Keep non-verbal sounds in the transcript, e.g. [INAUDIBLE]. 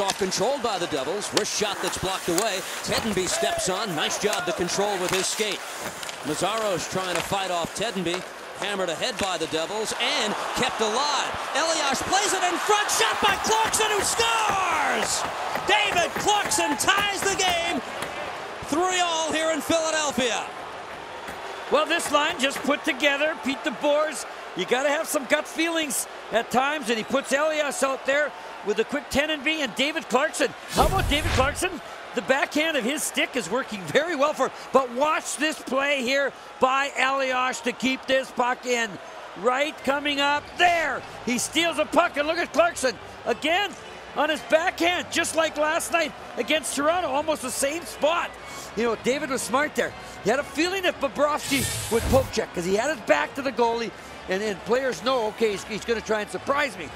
Off controlled by the Devils. Wrist shot that's blocked away. Tedenby steps on. Nice job to control with his skate. Meszaros trying to fight off Tedenby. Hammered ahead by the Devils and kept alive. Elias plays it in front. Shot by Clarkson who scores! David Clarkson ties the game. 3 all here in Philadelphia. Well, this line just put together. Pete DeBoers, you got to have some gut feelings at times, and he puts Elias out there with a quick Tedenby and B and David Clarkson. How about David Clarkson? The backhand of his stick is working [LAUGHS] very well for him. But watch this play here by Elias to keep this puck in. Right coming up there. He steals a puck, and look at Clarkson again on his backhand, just like last night against Toronto, almost the same spot. You know, David was smart there. He had a feeling that Bobrovsky would poke check because he had his back to the goalie, and, and players know, okay, he's, he's going to try and surprise me.